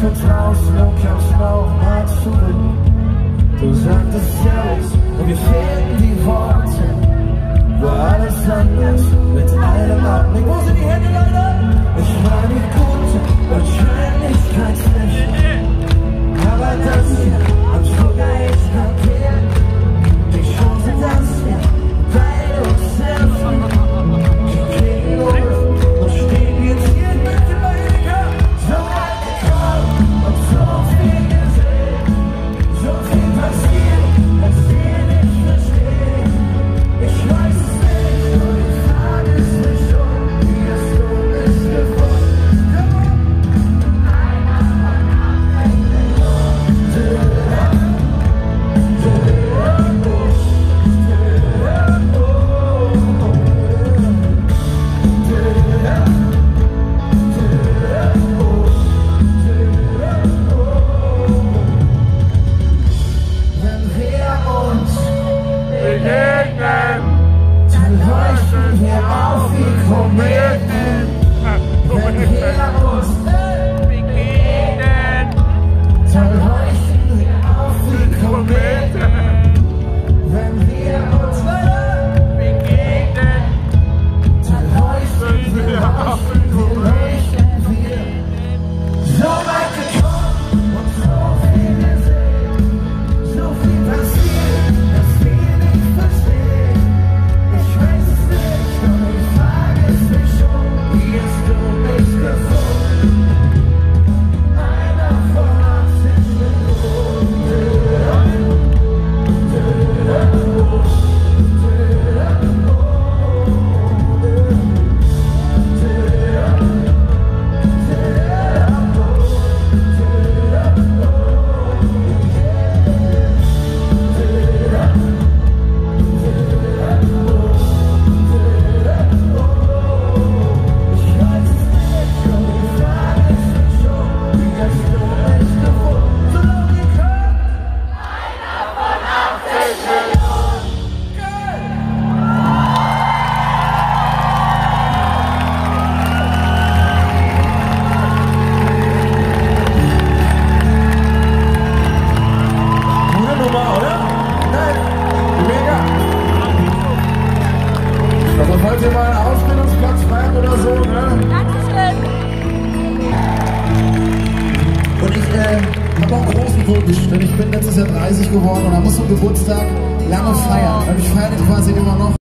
for trying. Denn Ich bin letztes Jahr 30 geworden und da muss am Geburtstag lange feiern. Und ich feiere quasi immer noch.